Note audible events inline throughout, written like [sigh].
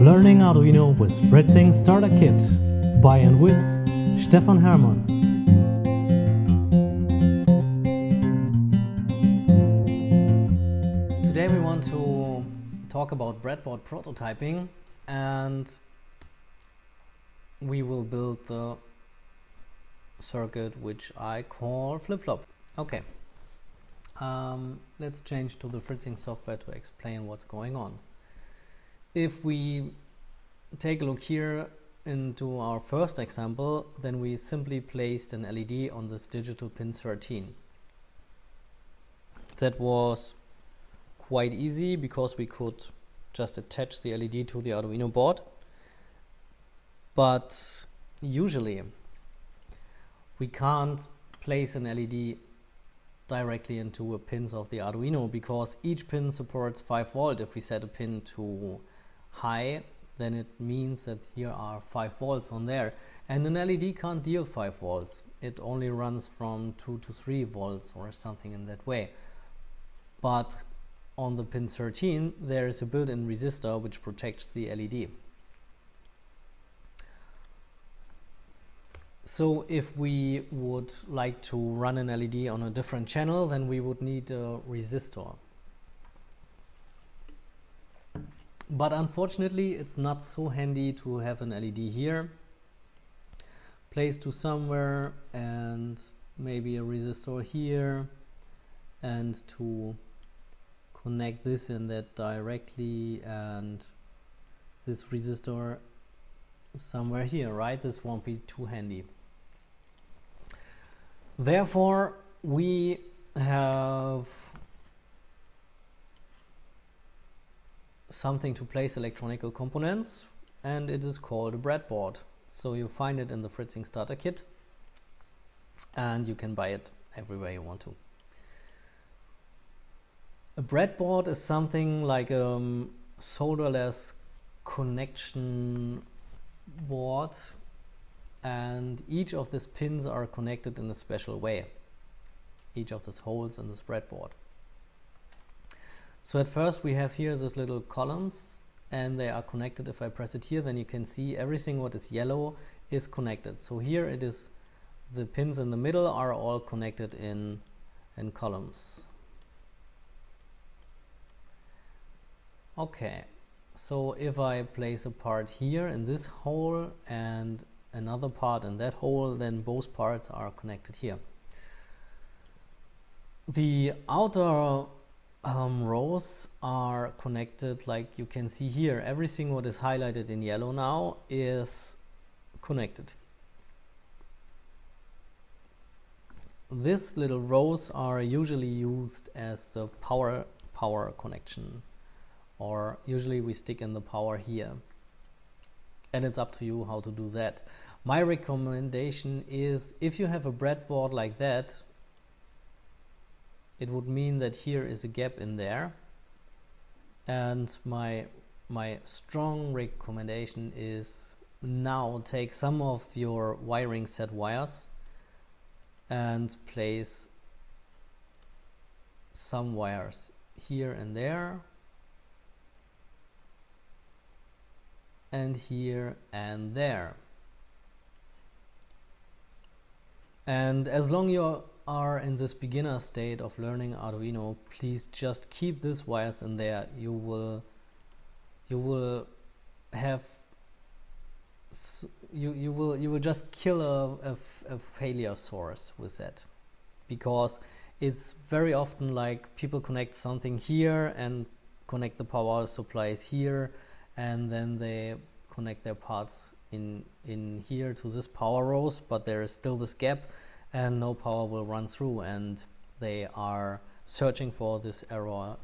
Learning Arduino with Fritzing Starter Kit by and with Stefan Hermann. Today we want to talk about breadboard prototyping and we will build the circuit which I call flip-flop. Okay, um, let's change to the Fritzing software to explain what's going on if we take a look here into our first example, then we simply placed an LED on this digital pin 13. That was quite easy because we could just attach the LED to the Arduino board. But usually we can't place an LED directly into a pins of the Arduino because each pin supports 5 volt if we set a pin to high then it means that here are 5 volts on there. And an LED can't deal 5 volts it only runs from 2 to 3 volts or something in that way. But on the pin 13 there is a built-in resistor which protects the LED so if we would like to run an LED on a different channel then we would need a resistor but unfortunately it's not so handy to have an LED here. Placed to somewhere and maybe a resistor here and to connect this and that directly and this resistor somewhere here right? This won't be too handy. Therefore we have something to place electronic components and it is called a breadboard. So you find it in the Fritzing starter kit and you can buy it everywhere you want to. A breadboard is something like a um, solderless connection board and each of these pins are connected in a special way. Each of these holes in this breadboard. So at first we have here those little columns and they are connected. If I press it here, then you can see everything what is yellow is connected. So here it is, the pins in the middle are all connected in, in columns. Okay, so if I place a part here in this hole and another part in that hole, then both parts are connected here. The outer um, rows are connected like you can see here. Everything what is highlighted in yellow now is connected. These little rows are usually used as the power power connection or usually we stick in the power here. And it's up to you how to do that. My recommendation is if you have a breadboard like that it would mean that here is a gap in there. And my my strong recommendation is now take some of your wiring set wires and place some wires here and there and here and there. And as long you are in this beginner state of learning Arduino, please just keep these wires in there. You will you will have you you will you will just kill a, a, a failure source with that because it's very often like people connect something here and connect the power supplies here and then they connect their parts in in here to this power rows but there is still this gap and no power will run through and they are searching for this error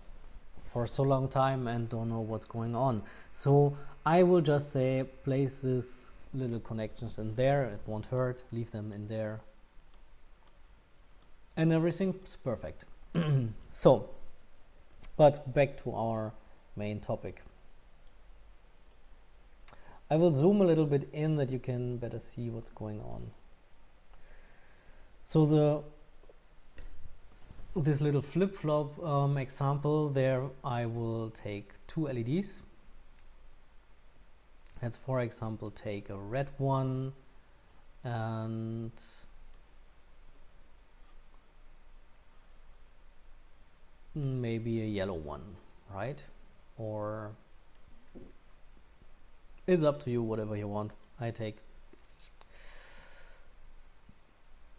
for so long time and don't know what's going on. So I will just say place these little connections in there. It won't hurt. Leave them in there. And everything's perfect. [clears throat] So but back to our main topic. I will zoom a little bit in that you can better see what's going on so the this little flip-flop um, example there I will take two LEDs let's for example take a red one and maybe a yellow one right? Or it's up to you whatever you want. I take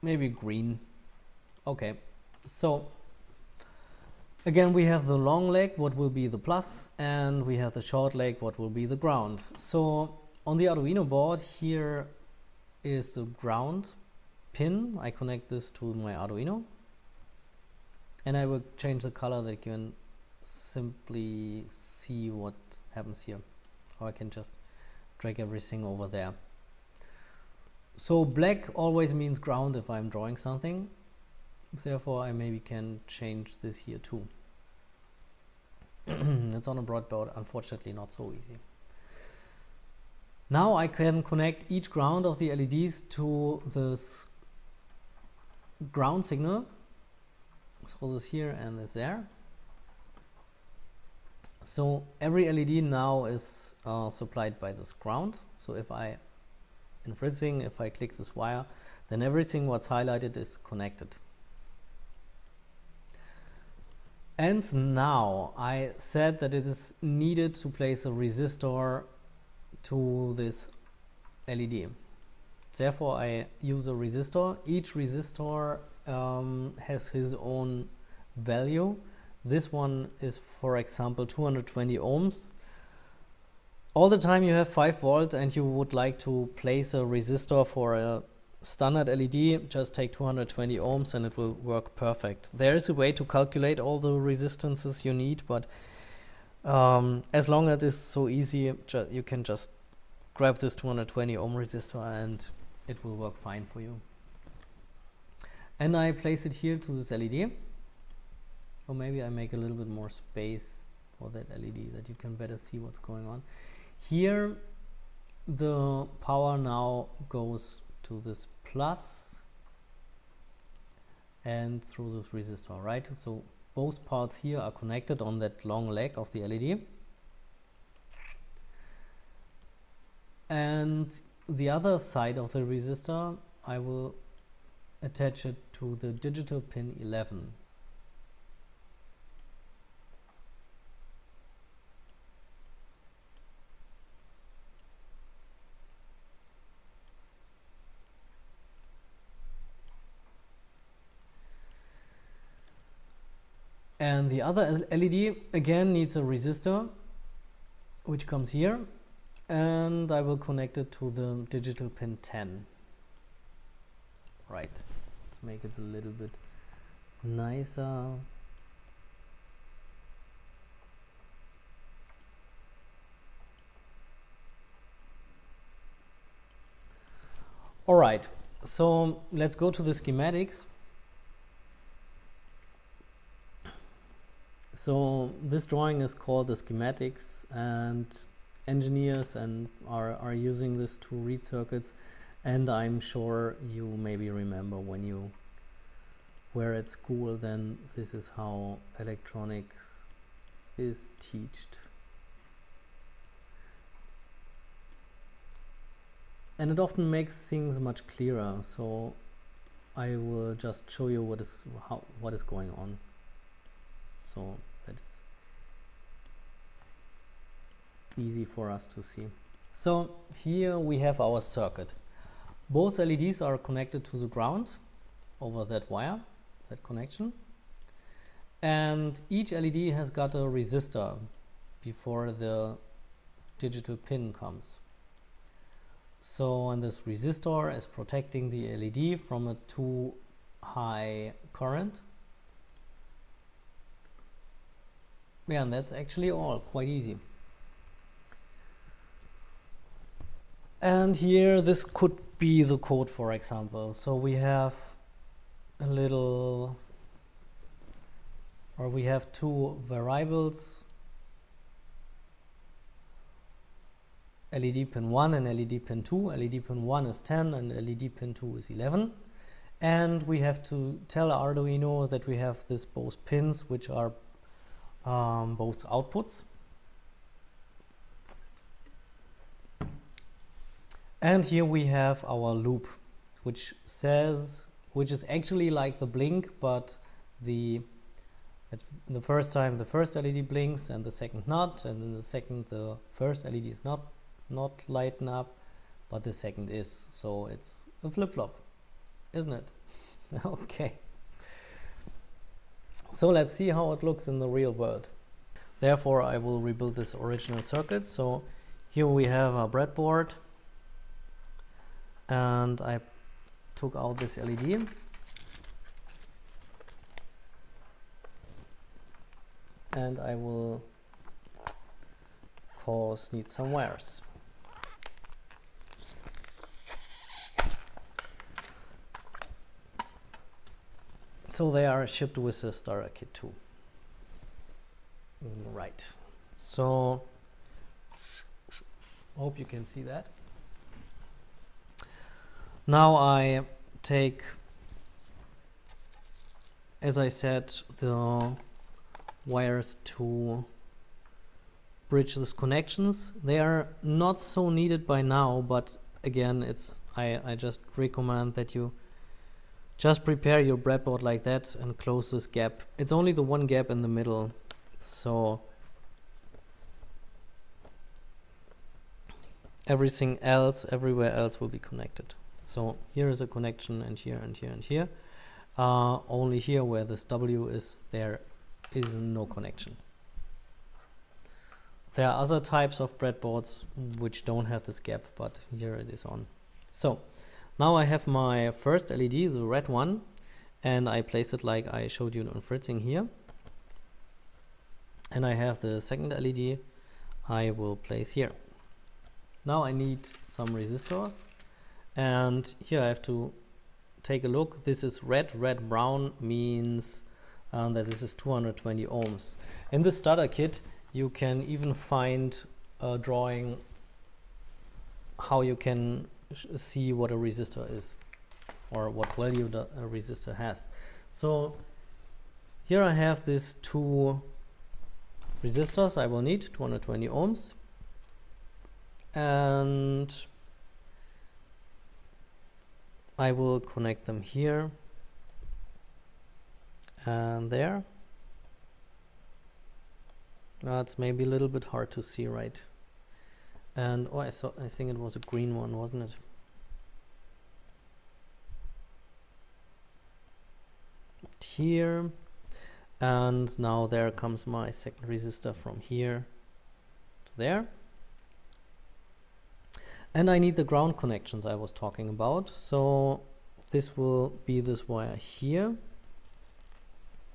maybe green. Okay so again we have the long leg what will be the plus and we have the short leg what will be the ground. So on the Arduino board here is the ground pin. I connect this to my Arduino and I will change the color that you can simply see what happens here or I can just drag everything over there so black always means ground if I'm drawing something. Therefore I maybe can change this here too. [clears throat] It's on a breadboard unfortunately not so easy. Now I can connect each ground of the LEDs to this ground signal. So this here and this there. So every LED now is uh, supplied by this ground. So if I in if I click this wire then everything what's highlighted is connected and now I said that it is needed to place a resistor to this LED therefore I use a resistor each resistor um, has his own value. This one is, for example, 220 ohms. All the time you have 5 volt and you would like to place a resistor for a standard LED, just take 220 ohms and it will work perfect. There is a way to calculate all the resistances you need, but um, as long as it's so easy, you can just grab this 220 ohm resistor and it will work fine for you. And I place it here to this LED or maybe I make a little bit more space for that LED that you can better see what's going on here the power now goes to this plus and through this resistor right? So both parts here are connected on that long leg of the LED and the other side of the resistor I will attach it to the digital pin 11 and the other LED again needs a resistor which comes here. And I will connect it to the digital pin 10 right. Let's make it a little bit nicer. All right. So let's go to the schematics so this drawing is called the schematics and engineers and are, are using this to read circuits and I'm sure you maybe remember when you were at school then this is how electronics is taught. And it often makes things much clearer so I will just show you what is how what is going on. So it's easy for us to see so here we have our circuit both LEDs are connected to the ground over that wire, that connection. And each LED has got a resistor before the digital pin comes. So, and this resistor is protecting the LED from a too high current. Yeah, and that's actually all, quite easy. And here this could be the code, for example. So we have a little, or we have two variables, LED pin 1 and LED pin 2. LED pin 1 is 10 and LED pin 2 is 11. And we have to tell Arduino that we have this both pins, which are um, both outputs. And here we have our loop, which says, which is actually like the blink, but the the first time the first LED blinks and the second not, and then the second the first LED is not not lighten up, but the second is. So it's a flip flop, isn't it? [laughs] okay. So let's see how it looks in the real world. Therefore, I will rebuild this original circuit. So here we have our breadboard and I took out this LED and I will cause need some wires so they are shipped with the starter kit too mm, right. So hope you can see that. Now I take, as I said, the wires to bridge these connections. They are not so needed by now, but again, it's I, I just recommend that you just prepare your breadboard like that and close this gap. It's only the one gap in the middle, so everything else, everywhere else will be connected. So here is a connection and here and here and here. Uh, only here where this W is, there is no connection. There are other types of breadboards which don't have this gap, but here it is on. So now I have my first LED, the red one, and I place it like I showed you on fritzing here. And I have the second LED I will place here. Now I need some resistors and here I have to take a look this is red red brown means um, that this is 220 ohms in the starter kit you can even find a drawing how you can see what a resistor is or what value the resistor has so here I have these two resistors I will need 220 ohms and I will connect them here and there. That's maybe a little bit hard to see, right? And oh, I saw. I think it was a green one, wasn't it? Here, and now there comes my second resistor from here to there. And I need the ground connections I was talking about. So this will be this wire here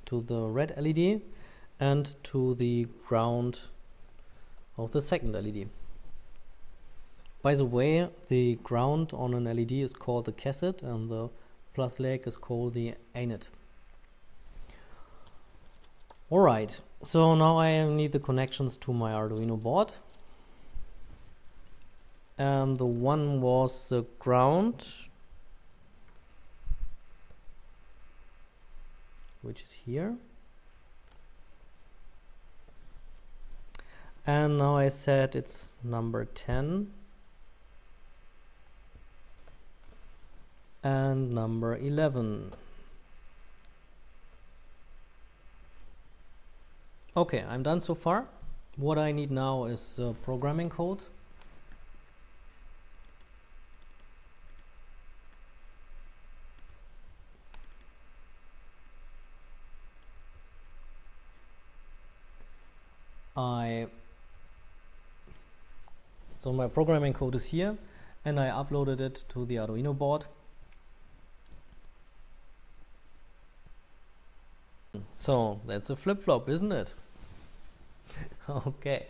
to the red LED and to the ground of the second LED. By the way, the ground on an LED is called the cathode and the plus leg is called the anode. Alright, so now I need the connections to my Arduino board. And the one was the ground which is here. And now I said it's number 10 and number 11 okay I'm done so far. What I need now is the programming code. I so my programming code is here and I uploaded it to the Arduino board. So that's a flip-flop, isn't it? [laughs] okay.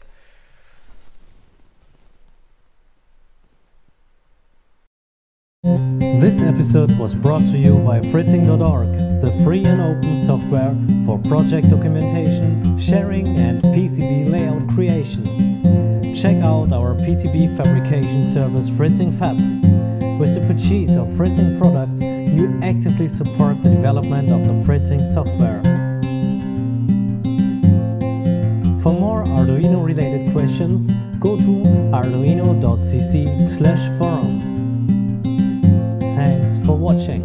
This episode was brought to you by fritzing.org, the free and open software for project documentation, sharing and PCB layout creation. Check out our PCB fabrication service Fritzing Fab. With the purchase of Fritzing products, you actively support the development of the Fritzing software. For more Arduino related questions, go to arduino.cc slash forum. Thanks for watching.